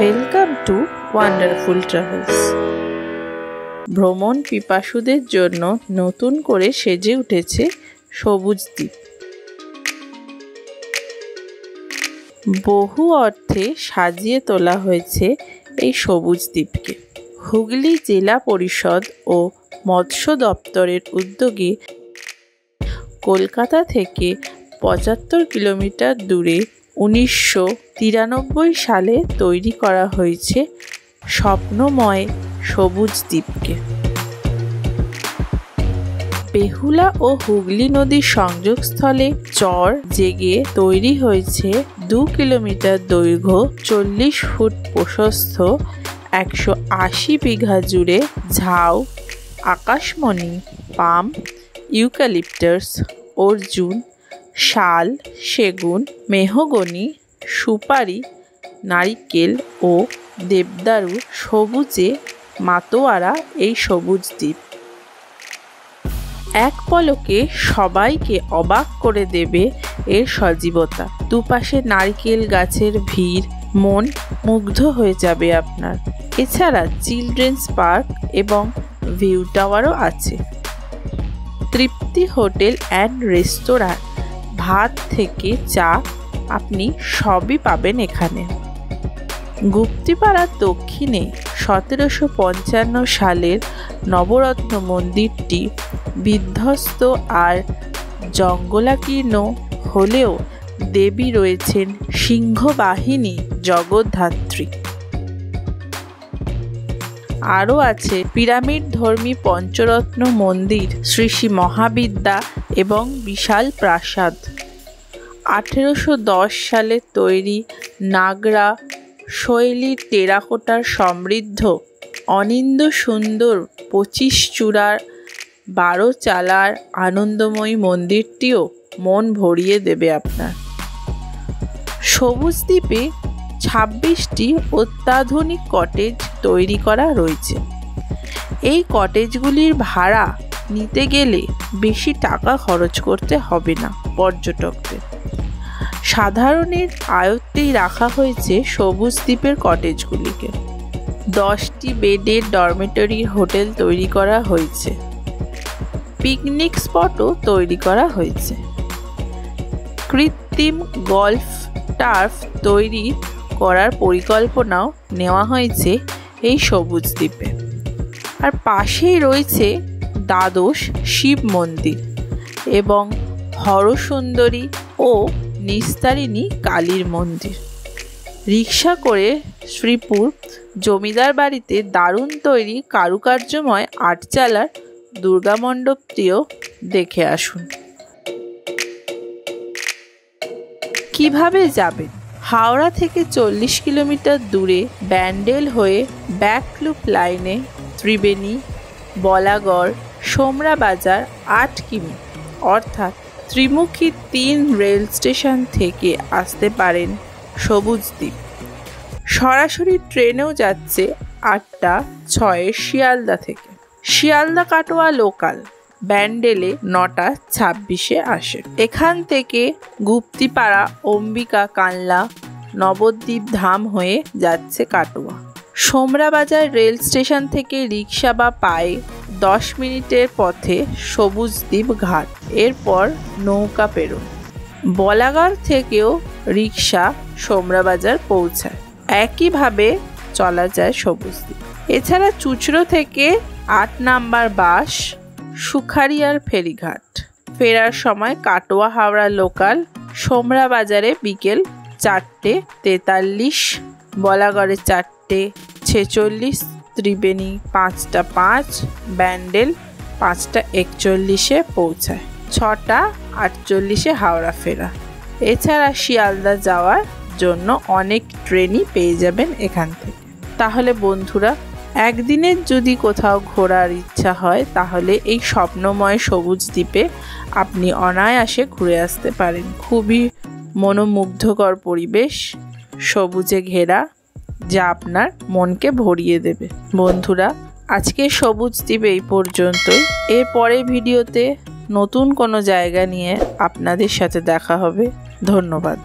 Welcome to wonderful travels ভ্রমণ পিপাসুদের জন্য নতুন করে সেজে উঠেছে সবুজ দ্বীপ। বহু অর্থে সাজিয়ে তোলা হয়েছে এই সবুজ দ্বীপকে। হুগলি জেলা পরিষদ ও মৎস্য দপ্তরের উদ্যোগে কলকাতা থেকে পঁচাত্তর কিলোমিটার দূরে উনিশশো তিরানব্বই সালে তৈরি করা হয়েছে স্বপ্নময় সবুজ দ্বীপকে। বেহুলা ও হুগলি নদীর সংযোগস্থলে চর জেগে তৈরি হয়েছে দু কিলোমিটার দৈর্ঘ্য চল্লিশ ফুট প্রশস্ত একশো আশি বিঘা জুড়ে ঝাউ, আকাশমণি, পাম, ইউক্যালিপটাস, অর্জুন শাল, সেগুন, মেহগনি, সুপারি, নারিকেল ও দেবদারু সবুজে মাতোয়ারা এই সবুজ দ্বীপ। এক পলকে সবাইকে অবাক করে দেবে এর সজীবতা। দুপাশে নারকেল গাছের ভিড়, মন মুগ্ধ হয়ে যাবে আপনার। এছাড়া চিলড্রেন্স পার্ক এবং ভিউ টাওয়ারও আছে। তৃপ্তি হোটেল অ্যান্ড রেস্তোরাঁ ভাত থেকে চা আপনি সবই পাবেন এখানে। গুপ্তিপাড়ার দক্ষিণে সতেরোশো পঞ্চান্ন সালের নবরত্ন মন্দিরটি বিধ্বস্ত আর জঙ্গলাকীর্ণ হলেও দেবী রয়েছেন সিংহবাহিনী জগদ্ধাত্রী। আরও আছে পিরামিড ধর্মী পঞ্চরত্ন মন্দির, শ্রী শ্রী মহাবিদ্যা এবং বিশাল প্রাসাদ। আঠেরোশো দশ সালে তৈরি নাগরা শৈলী টেরাকোটার সমৃদ্ধ অনিন্দ সুন্দর পঁচিশ চূড়ার বারো চালার আনন্দময়ী মন্দিরটিও মন ভরিয়ে দেবে আপনার। সবুজ দ্বীপে ছাব্বিশটি অত্যাধুনিক কটেজ তৈরি করা রয়েছে। এই কটেজগুলির ভাড়া নিতে গেলে বেশি টাকা খরচ করতে হবে না পর্যটকদের। সাধারণের আয়ত্তেই রাখা হয়েছে সবুজ দ্বীপের কটেজগুলিকে। দশটি বেডের ডরমেটরির হোটেল তৈরি করা হয়েছে। পিকনিক স্পটও তৈরি করা হয়েছে। কৃত্রিম গল্ফ, টার্ফ তৈরি করার পরিকল্পনাও নেওয়া হয়েছে এই সবুজ দ্বীপে। আর পাশেই রয়েছে দ্বাদশ শিব মন্দির এবং হরসুন্দরী ও নিস্তারিণী কালীর মন্দির। রিক্সা করে শ্রীপুর জমিদার বাড়িতে দারুণ তৈরি কারুকার্যময় আটচালার দুর্গা মণ্ডপটিও দেখে আসুন। কীভাবে যাবেন হাওড়া থেকে চল্লিশ কিলোমিটার দূরে ব্যান্ডেল হয়ে ব্যাকলুপ লাইনে ত্রিবেণী, বলাগড় সোমরা বাজার আট কিমি, অর্থাৎ ত্রিমুখী তিন রেল স্টেশন থেকে আসতে পারেন সবুজ দ্বীপ। সরাসরি ট্রেনেও যাচ্ছে আটটা ছয়ে শিয়ালদা থেকে। শিয়ালদা কাটোয়া লোকাল, ব্যান্ডেলে নটা ছাব্বিশে আসে। এখান থেকে গুপ্তিপাড়া, অম্বিকা, কানলা, নবদ্বীপ ধাম হয়ে যাচ্ছে কাটোয়া। সোমরাবাজার রেল স্টেশন থেকে রিক্সা বা পায়ে দশ মিনিটের পথে সবুজ দ্বীপ ঘাট, এরপর নৌকা পেরোন। বলাগড় থেকেও রিক্সা সোমরাবাজার পৌঁছায়। একইভাবে চলা যায় সবুজ দ্বীপ। এছাড়া চুচড়ো থেকে আট নাম্বার বাস সুখারিয়ার ফেরিঘাট। ফেরার সময় কাটোয়া হাওড়া লোকাল সোমরা বাজারে বিকেল চারটে তেতাল্লিশ, বলাগড়ে চারটে ছেচল্লিশ ত্রিবেণী পাঁচটা পাঁচ, ব্যান্ডেল পাঁচটা একচল্লিশে পৌঁছায়, ছটা আটচল্লিশে হাওড়া ফেরা। এছাড়া শিয়ালদা যাওয়ার জন্য অনেক ট্রেনই পেয়ে যাবেন এখান থেকে। তাহলে বন্ধুরা একদিনের যদি কোথাও ঘোরার ইচ্ছা হয়, তাহলে এই স্বপ্নময় সবুজ দ্বীপে আপনি অনায়াসে ঘুরে আসতে পারেন। খুবই মনোমুগ্ধকর পরিবেশ, সবুজে ঘেরা যা আপনার মনকে ভরিয়ে দেবে। বন্ধুরা, আজকে সবুজ দ্বীপ এই পর্যন্তই। এর পরে ভিডিওতে নতুন কোনো জায়গা নিয়ে আপনাদের সাথে দেখা হবে। ধন্যবাদ।